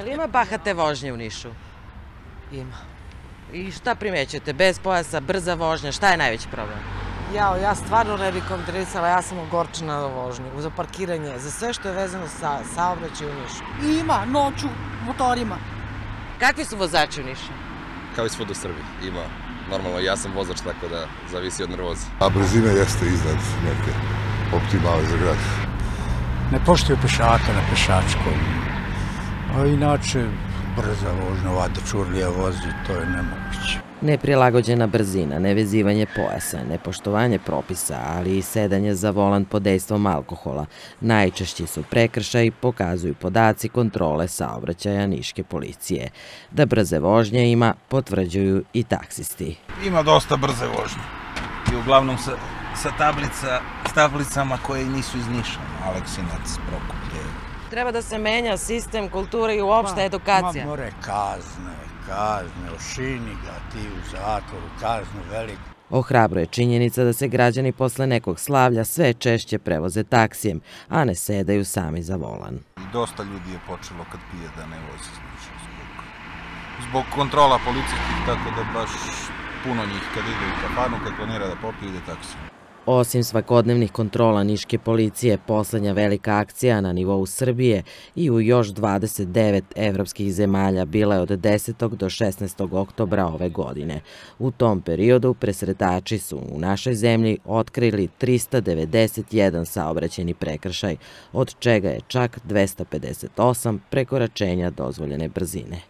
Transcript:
Je li ima bahate vožnje u Nišu? Ima. I šta primećujete? Bez pojasa, brza vožnja, šta je najveći problem? Ja, ja stvarno ne bih kontrolisala, ja sam ogorčena za vožnju, za parkiranje, za sve što je vezano sa saobraćaj u Nišu. Ima, noću, motorima. Kakvi su vozači u Nišu? kao i svud u Srbiji. Ima, normalno, ja sam vozač, tako da zavisi od nervoze. A brzina jeste iznad neke optimale za grad. Ne poštuju pešaka na pešačkom. A inače, brza vožnja, ova dečurlija vozi, to je nemoguće. Neprilagođena brzina, nevezivanje pojasa, nepoštovanje propisa, ali i sedanje za volan pod dejstvom alkohola. Najčešći su prekršaj, pokazuju podaci kontrole saobraćaja Niške policije. Da brze vožnje ima, potvrđuju i taksisti. Ima dosta brze vožnje. I uglavnom sa, sa tablica, s tablicama koje nisu iz Niša. Aleksinac. Treba da se menja sistem kulture i uopšte edukacija. Ma more kazne, kazne, ošini ga ti u zatvoru, kaznu veliku. Ohrabro je činjenica da se građani posle nekog slavlja sve češće prevoze taksijem, a ne sedaju sami za volan. I dosta ljudi je počelo kad pije da ne vozi zbog, zbog kontrola policijskih, tako da baš puno njih kad ide u kafanu, kad planira da popije, ide taksijom. Osim svakodnevnih kontrola Niške policije, poslednja velika akcija na nivou Srbije i u još 29 evropskih zemalja bila je od 10. do 16. oktobra ove godine. U tom periodu presretači su u našoj zemlji otkrili 391 saobraćeni prekršaj, od čega je čak 258 prekoračenja dozvoljene brzine.